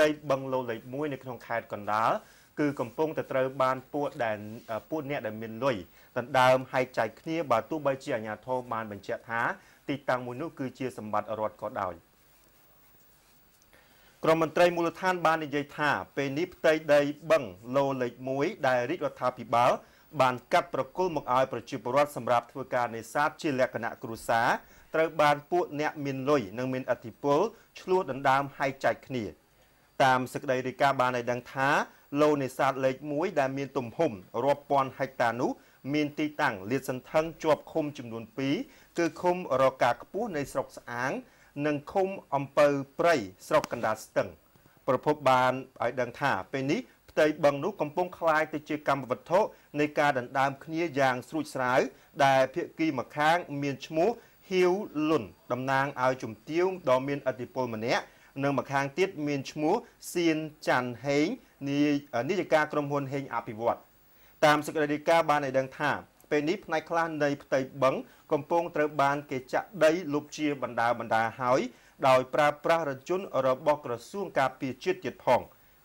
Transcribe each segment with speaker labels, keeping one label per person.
Speaker 1: តីបឹងលោលេខ1នៅក្នុងខេត្តកណ្ដាលគឺកំពុងតែត្រូវបានពួកដែលពួកអ្នកដែលមានលុយដណ្ដើមហែកចែកគ្នាបើទោះបីជាអាជ្ញាធរបានបញ្ជាក់ថាទីតាំងមួយនោះគឺជាសម្បត្តិរដ្ឋក៏ដោយក្រមមន្ត្រីមូលដ្ឋានបាននិយាយថាពេលនេះផ្ទៃដីបឹងលោលេខ1ដែលរាជរដ្ឋាភិបាលបានកាត់ប្រគល់មកឲ្យប្រជាពលរដ្ឋសម្រាប់ធ្វើការនេសាទជាលក្ខណៈគ្រួសារត្រូវបានពួកអ្នកមានលុយនិងមានអធិបុលឆ្លោះដណ្ដើមហែកចែកគ្នា តាមសេចក្តីរាយការណ៍បានឲ្យដឹងថាឡូនេសាទលេខ1ដែលមានទំហំរាប់ពាន់ហិកតានោះមានទីតាំងលាតសន្ធឹងជាប់ឃុំចំនួន2គឺឃុំរកាខ្ពស់នៃស្រុកស្អាង និងឃុំអំពៅព្រៃស្រុកកណ្ដាលស្ទឹងប្រពន្ធបានឲ្យដឹងថាពេលនេះផ្ទៃបឹងនោះកំពុងคล้ายទៅជាកម្មវត្ថុនៃការដណ្ដើមគ្នាយ៉ាងស្រួចស្រាវដែលភាគីម្ខាងមានឈ្មោះហ៊ីវលុនតំណាងឲ្យជំទាវដ៏មានអធិបុលម្នាក់ និងម្ខាងទៀតមានឈ្មោះសៀនច័ន្ទហេងនាយិកាក្រុមហ៊ុនហេងអភិវឌ្ឍតាមសេចក្តីរាយការណ៍បានឲ្យដឹងថាពេលនេះផ្នែកខ្លះនៃផ្ទៃបឹងកំពុងត្រូវបានគេចាក់ដីលុបជាបណ្ដាបណ្ដាហើយដោយប្រើប្រាស់រថយន្តរបស់ក្រសួងការពារជាតិទៀតផង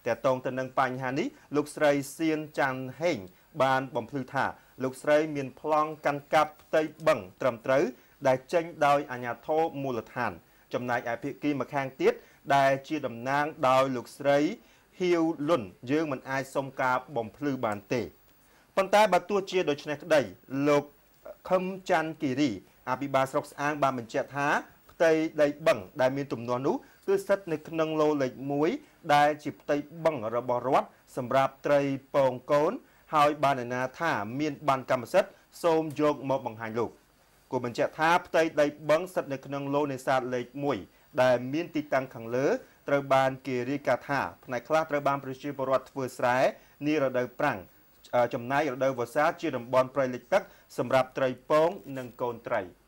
Speaker 1: តែតងទៅនឹងបញ្ហានេះលោកស្រីសៀនច័ន្ទហេងបានបំភ្លឺថា លោកស្រីមានប្លង់កាន់កាប់ផ្ទៃបឹងត្រឹមត្រូវដែលចេញដោយអាជ្ញាធរមូលដ្ឋាន ចំណែកឯភាគីម្ខាងទៀតដែលជាតំណាងដោយលោកស្រីហ៊ីវលុនយើងមិនអាចសុំការបំភ្លឺបានទេប៉ុន្តែបើទោះជាដូច្នេះក្តីលោកខឹមច័ន្ទគិរីអភិបាលស្រុកស្អាងបានបញ្ជាក់ថាផ្ទៃដីបឹងដែលមានទំនាស់នោះគឺស្ថិតនៅក្នុងឡូលេខ1ដែលជាផ្ទៃបឹងរបស់រដ្ឋសម្រាប់ត្រីពងកូន ហើយបានឯណាថាមានបានកម្មសិទ្ធិសូមយកមកបង្ហាញលោក គូបញ្ជាក់ថាផ្ទៃដីបឹងស្ថិតនៅក្នុងឡូនេសាទលេខ1ដែលមានទីតាំងខាងលើត្រូវបានគេរាយការណ៍ថាផ្នែកខ្លះត្រូវបានប្រជាពលរដ្ឋធ្វើស្រែនារដូវប្រាំងចំណាយរដូវវស្សាជាតំបន់ព្រៃលិចទឹកសម្រាប់ត្រីពងនិងកូនត្រី។